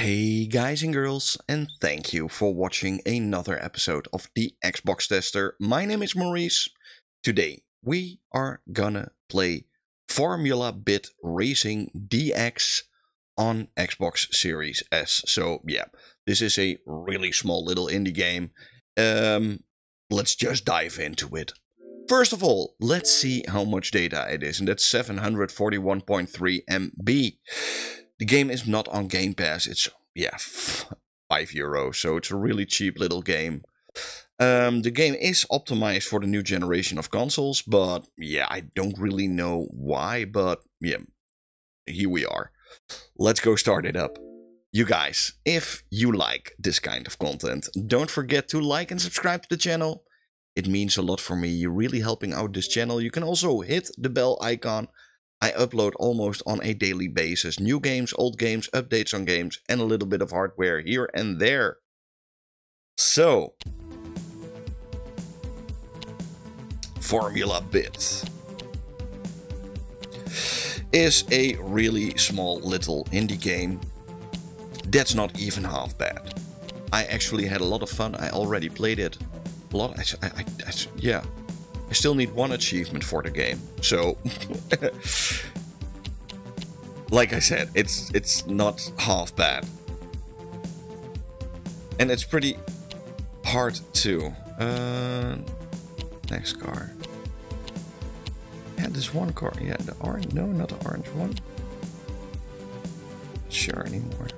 Hey guys and girls, and thank you for watching another episode of the Xbox Tester. My name is Maurice. Today we are gonna play Formula Bit Racing DX on Xbox Series S. So yeah, this is a really small little indie game. Um, let's just dive into it. First of all, let's see how much data it is, and that's 741.3 MB. The game is not on Game Pass. It's yeah, five euros, so it's a really cheap little game. Um, the game is optimized for the new generation of consoles, but yeah, I don't really know why, but yeah, here we are. Let's go start it up. You guys, if you like this kind of content, don't forget to like and subscribe to the channel. It means a lot for me. You're really helping out this channel. You can also hit the bell icon. I upload almost on a daily basis. New games, old games, updates on games, and a little bit of hardware here and there. So, Formula Bit is a really small little indie game that's not even half bad. I actually had a lot of fun. I already played it a lot. I, I, I, yeah, I still need one achievement for the game. So, like I said, it's it's not half bad, and it's pretty hard too. Uh, next car. Yeah, this one car. Yeah, the orange. No, not the orange one. Sure anymore.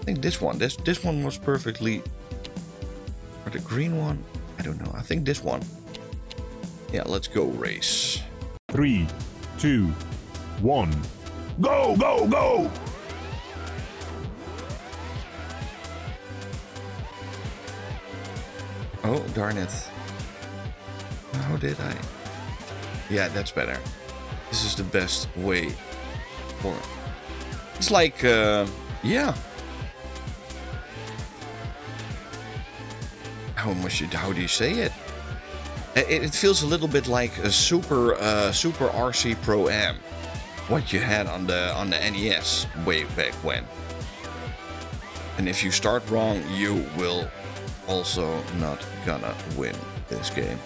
I think this one. This this one was perfectly or the green one? I don't know. I think this one. Yeah, let's go race. Three, two, one. Go, go, go! Oh, darn it. How did I? Yeah, that's better. This is the best way for it. It's like, uh, yeah, how do you say it? it? It, feels a little bit like a super uh, super RC Pro Am, what you had on the on the NES way back when. And if you start wrong, you will also not gonna win this game.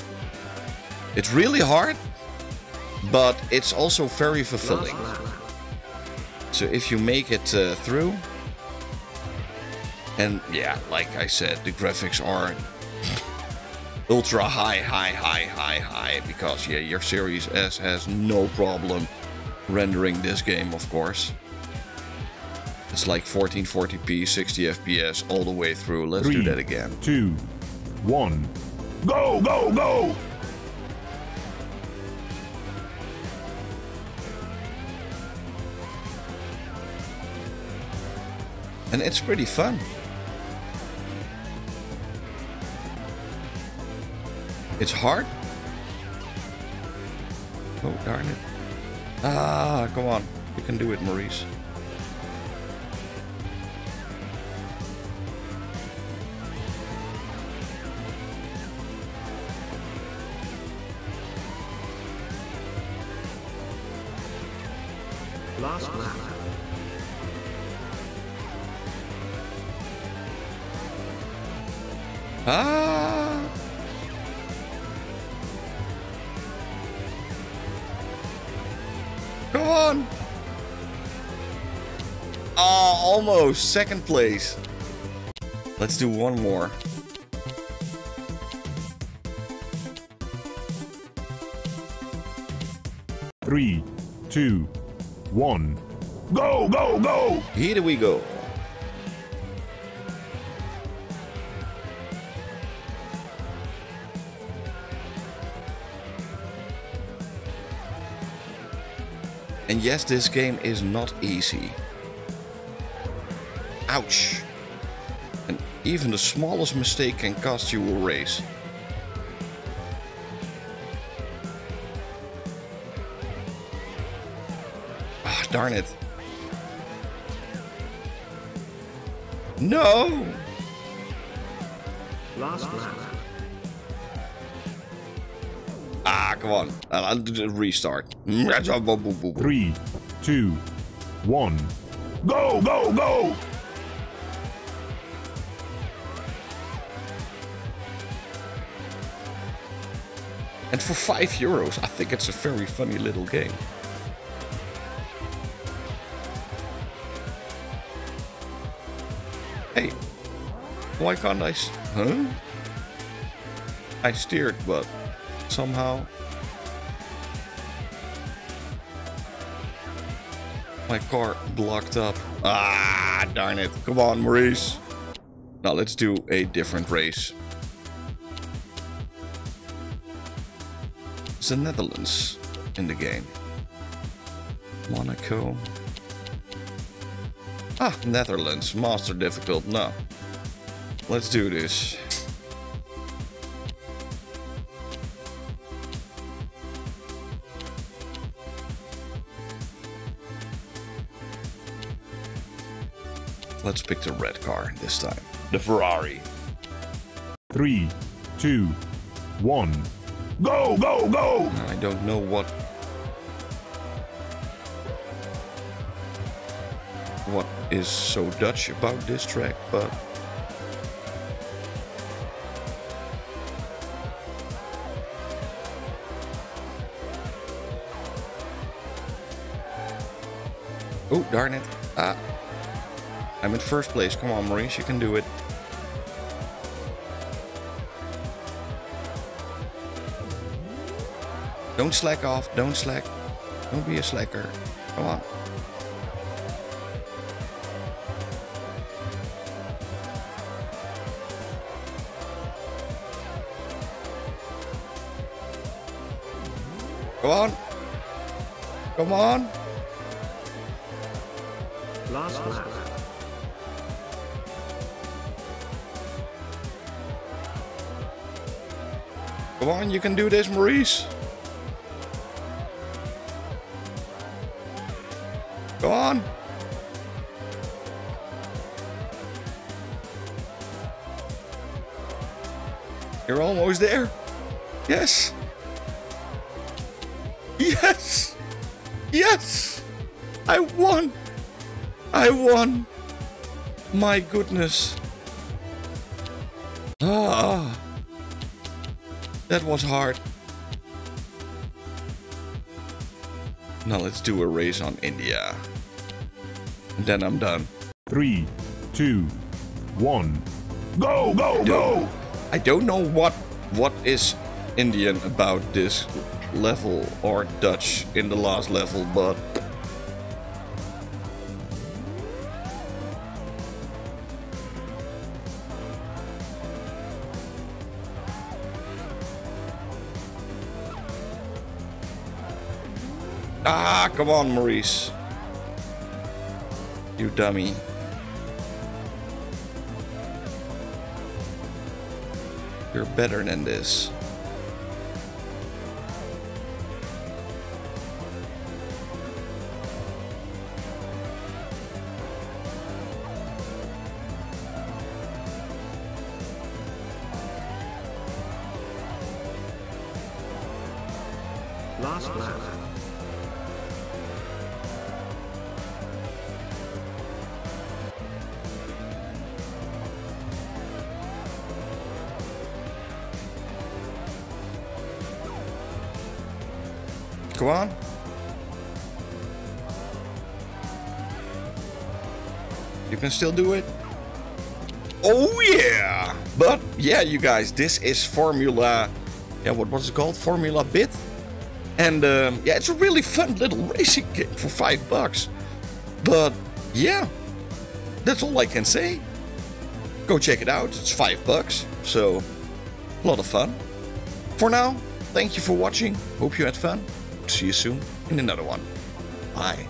It's really hard, but it's also very fulfilling. So if you make it uh, through, and yeah, like I said, the graphics are ultra high, high, high, high, high, because yeah, your Series S has no problem rendering this game, of course. It's like 1440p, 60 FPS all the way through. Let's Three, do that again. Two, one, go, go, go! And it's pretty fun. It's hard? Oh, darn it. Ah, come on. You can do it, Maurice. Last lap. Ah! Come on! Oh, almost. Second place. Let's do one more. Three, two, one. Go, go, go! Here we go. And yes, this game is not easy. Ouch. And even the smallest mistake can cost you a race. Ah, darn it. No! Last lap. Come on. I'll do the restart. Three, two, one. Go, go, go! And for 5 euros, I think it's a very funny little game. Hey, why can't I... Huh? I steered, but somehow... My car blocked up. Ah, darn it. Come on, Maurice. Now let's do a different race. It's the Netherlands in the game. Monaco. Ah, Netherlands. Master difficult. No. Let's do this. Let's pick the red car this time. The Ferrari. Three, two, one. Go, go, go! I don't know what what is so Dutch about this track, but Oh, darn it. Ah. I'm in first place. Come on, Maurice, you can do it. Don't slack off. Don't slack. Don't be a slacker. Come on. Come on. Come on. Last lap. Come on, you can do this, Maurice. Go on. You're almost there. Yes. Yes. Yes. I won. I won. My goodness. Ah. That was hard. Now let's do a race on India. And then I'm done. Three, two, one. Go, go, go! I don't know what what is Indian about this level or Dutch in the last level, but Ah, come on, Maurice. You dummy. You're better than this. Last lap. Go on. You can still do it. Oh yeah! But yeah, you guys, this is Formula. Yeah, what was it called? Formula Bit. And um, yeah, it's a really fun little racing game for five bucks. But yeah, that's all I can say. Go check it out. It's five bucks, so a lot of fun. For now, thank you for watching. Hope you had fun. See you soon in another one. Bye.